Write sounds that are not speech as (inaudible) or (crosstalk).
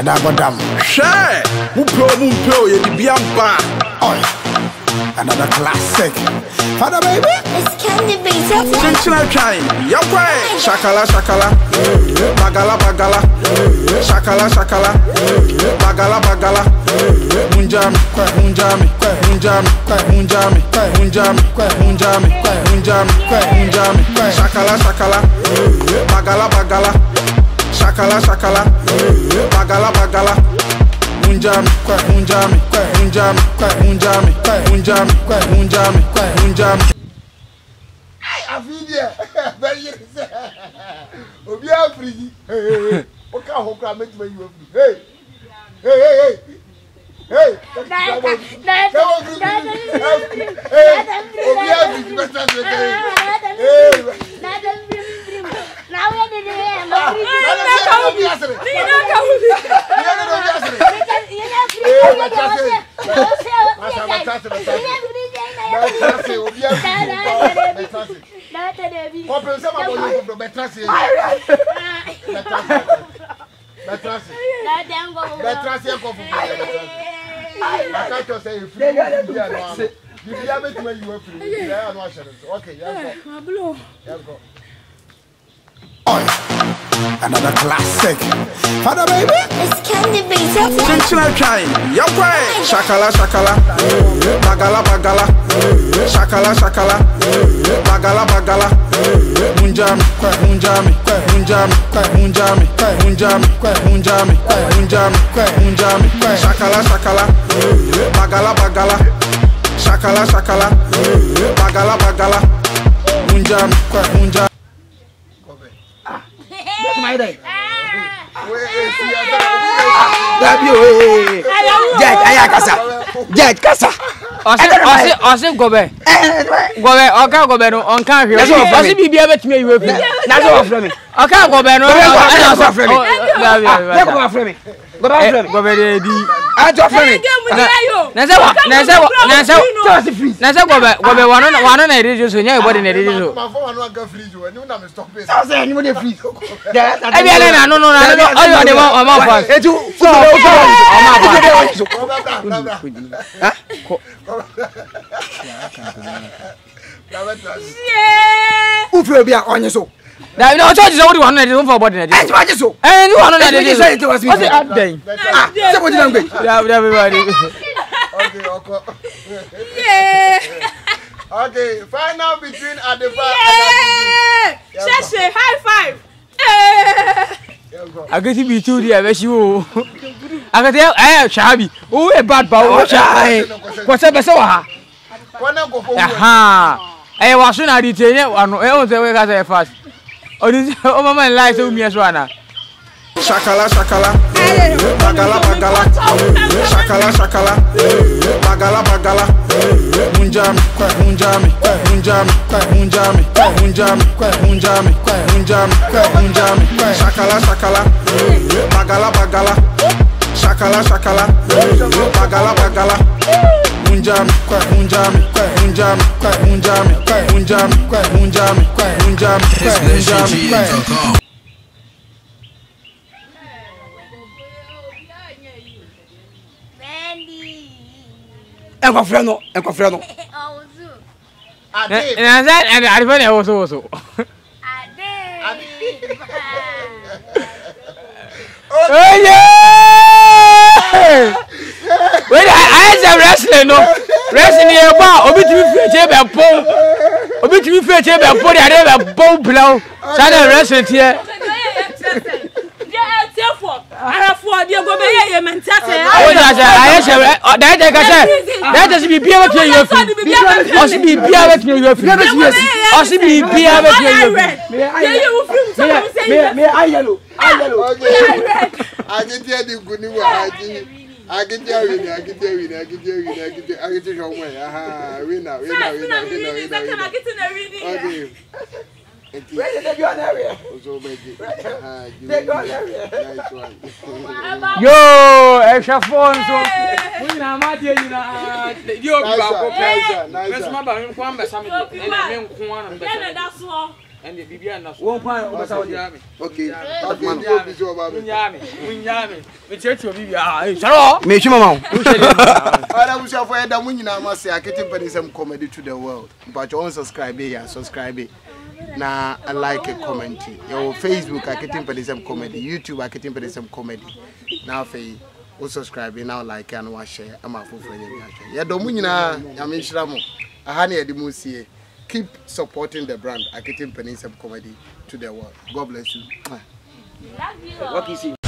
hyɛ da akɔdam hwɛ mopɛ o mu mpɛ o yɛdibia mpa ɔy another classic fada baby kyenkyena twan yɛkɔe shakala shakala bagala bagala shakala shakala bagala bagala munjami munjami munjami munjami munjami munjami munjami munjami shakala shakala bagala bagala shakala shakala bagala bagala unjami unjami unjami unjami unjami unjami unjami afiidiɛ bɛyiri sɛ obi afiri yi woka ho koraa mɛtuma yi wafiri hei Hey! Obi afiri bɛtɛ sɛ Okay, yeah, go. Yeah, go. Another classic. Father, baby. It's candy, baby. Functional kind. Yo, boy. Shakala, shakala. Bagala, bagala. Shakala, shakala. Bagala, bagala. Munjami, munjami, munjami, munjami, munjami, munjami, munjami, munjami. Shakala, shakala. Bagala, bagala. Shakala, shakala. Bagala, bagala. Munjami. oye jet aya kasa jet kasa. ọsẹ ọsẹ ọsẹ gọbẹ gọbẹ ọka gọbẹ nu ọnka hwẹ ọsẹ bíbí ẹ bẹ tún yẹ ìwé fi n'asọ wà fúlẹ mi. ọka gọbẹ nu ọsẹ wà fúlẹ mi. gọbẹ wà fúlẹ mi gọbẹ wà fúlẹ mi. gọbẹ de di. ẹ jọ fúlẹ mi. ẹ jọ mu ní ayò nase wa nase wa nase wa nase gɔbɛ gɔbɛ wa ah, nana wa nana yɛrɛ de so nya yɛ bɔ de na yɛrɛ de so. maa fɔ wa n'an ka firi jɔ ni u na mi stop pe. sɔɔsɛ yan ni mo de firi. e bi ale na nunu na ayi wa de ma o ma fɔ. etu fɔ o fɔ o ma fɔ. u fɛ bi a ɔnye so. dabi na ọjọ́ ìjìnlẹ̀ wọ́n wà nínú ẹ̀dínwó fún ọ̀bọ̀dì nàìjíríà. ẹ̀ ti wá jésù. ẹ̀ ní wà nínú ẹ̀dínwó. ẹ̀ ti wá jésù. ọ̀sẹ̀ àdẹ̀yìn. ah ṣé kò jìnnà ń gbé okay, ọkọ. Yeah. (laughs) okay, final between Adepa yeah. and Adidi. Ṣẹ̀ṣẹ̀ high five. Agati bi tu di abe e si wo. Agati ẹ e, ṣaabi e, owó ẹ bad ba owó ṣaayi kọsẹ bẹsẹ wà ha. Kọ́nà kò fowó ẹ. Ẹ wà sún náà di tẹ̀ ẹ ọ̀n sẹ́ wẹ́ẹ́ ká sẹ́ fast. Ọ̀nì ọmọ mọ̀ ní láì sẹ́ omi ẹ̀ sọ àná. Ṣakala Bagala bagala, shakala shakala, bagala bagala. Unjami, unjami, unjami, unjami, unjami, unjami, unjami, unjami. Shakala shakala, bagala bagala, shakala shakala, bagala bagala. Unjami, unjami, unjami, unjami, unjami, unjami, unjami, unjami, unjami. ɛnkɔfrɛ no ɛnkɔfrɛ no adefa ne ɛwoso woso oye wede ayɛ sɛ wrestling no wrestling yɛ bɔ a obi tumi firi akyire bɛ po obi tumi firi akyire bɛ po de ade bɛ bɔ wo bila wo saa na wrestling teɛ arafo ɔdi ego bɛ yɛ yɛ mɛnti ase. awo ni ase a yɛ sɛ dɛ dɛ ka sɛ dɛ tɛ si bi biya bɛ tiɲɛ yɛ fi ɔsi bi biya bɛ tiɲɛ yɛ fi ɔsi bi biya bɛ tiɲɛ yɛ fi. yɛ yɛ wo firi muso ma se yɛ. mɛ a yɛlo a yɛlo. akitiya di gun ni wa aji akitiya wini akitiya wini akitiya wini akitiya akitiya sɔn mɔ ye wina wina wina wina wina wina. sɛ sinamu akitiya wini sɛ sinamu akitiya wini. Ah, (laughs) yo ɛhwɛfoɔ nso mo nyinaa ma adeɛ nyinaa deɛ obi baako pɛ mɛso ma ba me nko ambɛsa ah, me deɛ ɛna me nko ano mbɛsa ɛnna biribi a nna so wɔn kwan ɔbɛsa wɔn deɛ ok ɔtuma no obi sɛ ɔba mi nyaa mi nyaa mi mekyerɛkyerɛ obi bi aa nsɛrɛ metwi mama wo ɔda busuafoɔ yɛda mo nyinaa ma se akete mpɛnisɛm comedy to the world mpatwɛ wɔn subscribe yɛ subscribe na like comment yɛwɔ facebook aketem pedesɛm comedy youtube aketem pedesɛm comedy na afei wo subscribe na like a na wahyɛ ama afoforɔ nyɛ bi ahwɛ yɛdɔ mu nyinaa nyame nhyira mo aha ne yɛde mu sie keep supporting the brand aketem pedesɛm comedy to the world god bless you Love you.